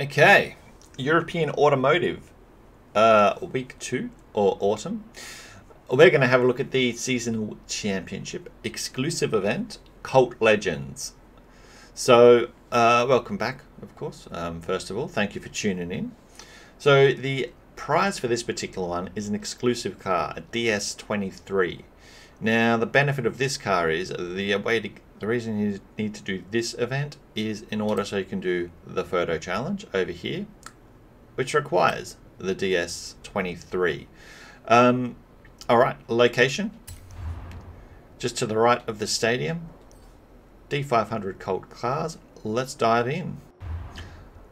Okay, European Automotive, uh, week two or autumn. We're going to have a look at the seasonal championship exclusive event, Cult Legends. So, uh, welcome back, of course. Um, first of all, thank you for tuning in. So, the prize for this particular one is an exclusive car, a DS23. Now, the benefit of this car is the way to the reason you need to do this event is in order so you can do the photo challenge over here, which requires the DS23. Um, all right, location, just to the right of the stadium, D500 Cult cars. Let's dive in.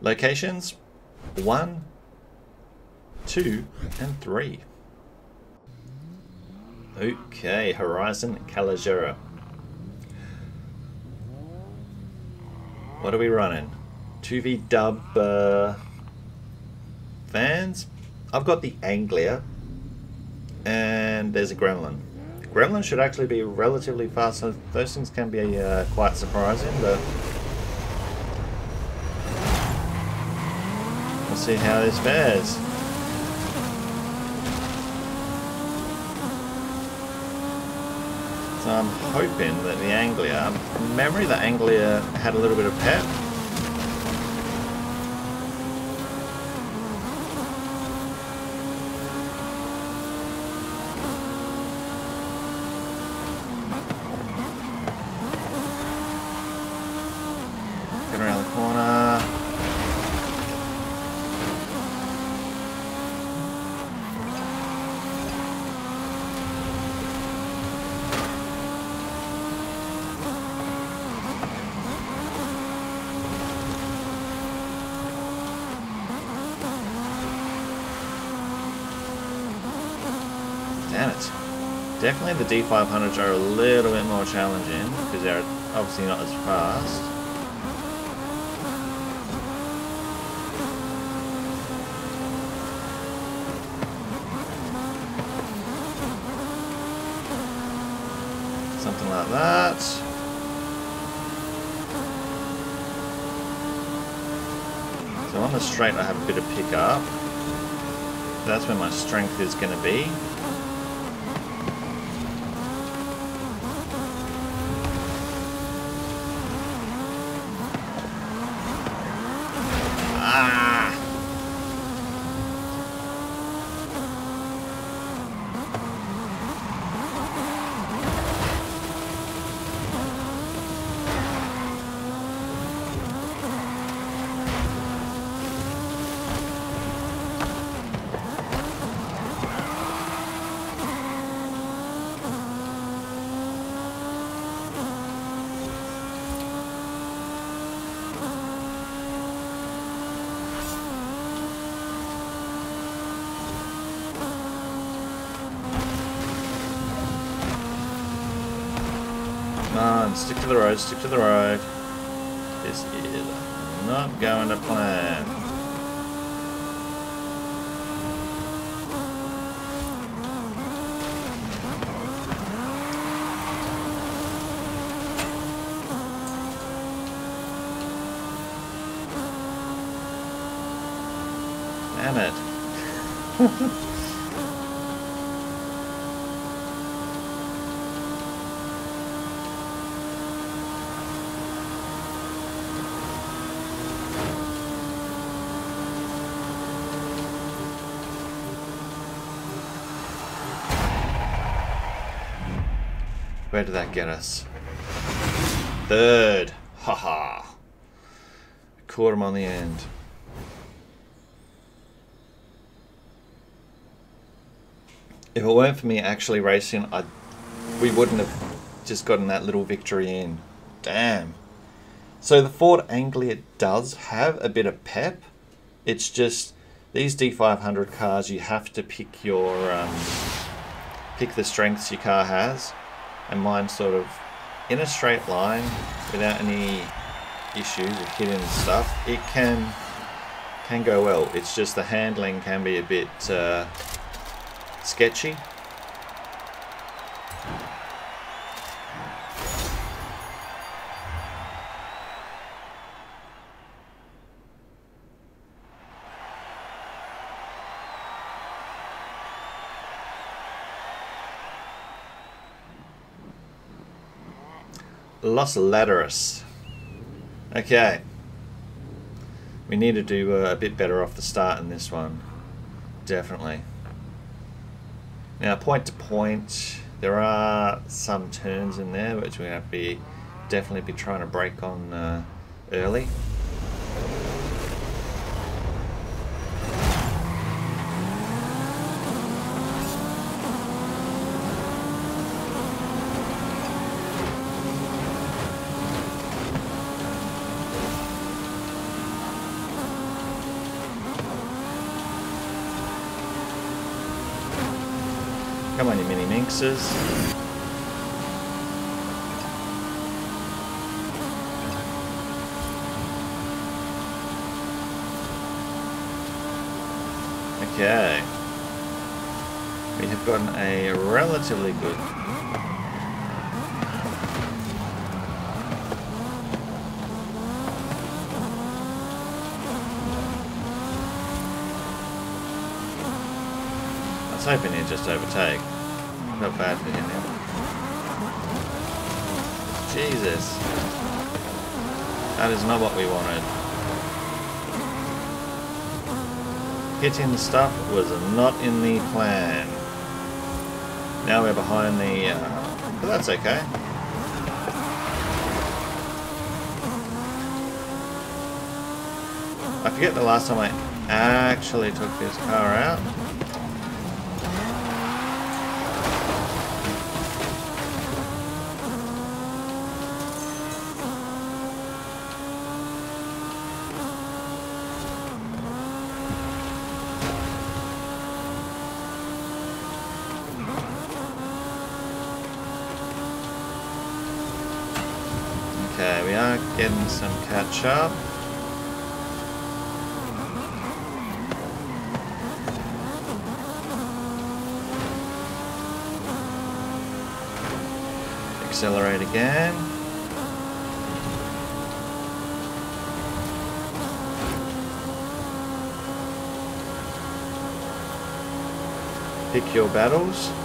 Locations, one, two, and three. Okay, Horizon Calavera. What are we running? 2V dub uh, fans? I've got the Anglia and there's a Gremlin. Gremlin should actually be relatively fast, so those things can be uh, quite surprising, but we'll see how this fares. So I'm hoping that the Anglia, memory the Anglia had a little bit of pep. Get around the corner. Damn it. Definitely the D500s are a little bit more challenging because they're obviously not as fast. Something like that. So on the straight I have a bit of pickup. That's where my strength is going to be. On, stick to the road, stick to the road. This is not going to plan. Damn it. Where did that get us? Third. Haha. Caught him on the end. If it weren't for me actually racing, I we wouldn't have just gotten that little victory in. Damn. So the Ford Anglia does have a bit of pep. It's just these D500 cars, you have to pick your um, pick the strengths your car has, and mine sort of in a straight line without any issues of hitting stuff. It can can go well. It's just the handling can be a bit uh, sketchy. Los Ladderos. Okay. We need to do uh, a bit better off the start in this one. Definitely. Now, point to point, there are some turns in there which we're have to be definitely be trying to brake on uh, early. Come on, you mini minxes. Okay. We have gotten a relatively good I was hoping he'd just overtake. Not bad for him. Jesus. That is not what we wanted. Hitting stuff was not in the plan. Now we're behind the... Uh, but that's okay. I forget the last time I actually took this car out. Okay, we are getting some catch up. Accelerate again. Pick your battles.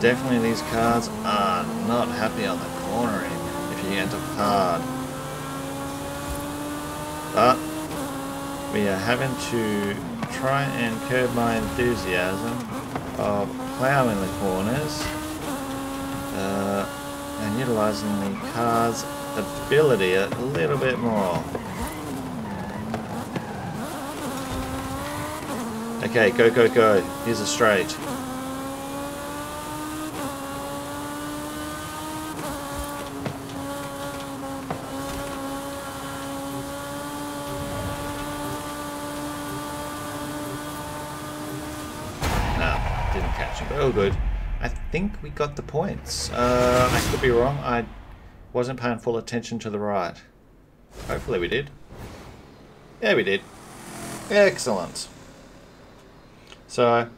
Definitely these cars are not happy on the cornering if you enter hard. But we are having to try and curb my enthusiasm of ploughing the corners uh, and utilizing the car's ability a little bit more. Okay, go, go, go. Here's a straight. All good. I think we got the points. Uh, I could be wrong. I wasn't paying full attention to the right. Hopefully we did. Yeah, we did. Excellent. So,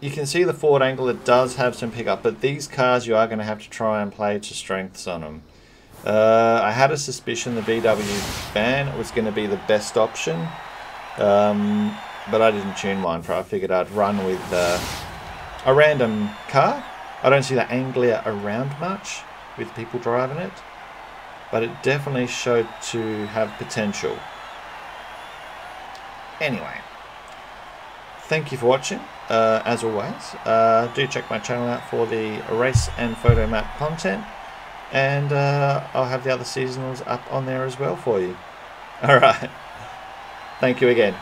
you can see the Ford Anglia, it does have some pickup, but these cars you are going to have to try and play to strengths on them. Uh, I had a suspicion the VW van was going to be the best option, um, but I didn't tune mine for. I figured I'd run with uh, a random car. I don't see the Anglia around much with people driving it, but it definitely showed to have potential. Anyway, thank you for watching. Uh, as always, uh, do check my channel out for the race and photo map content, and uh, I'll have the other seasonals up on there as well for you. All right. Thank you again.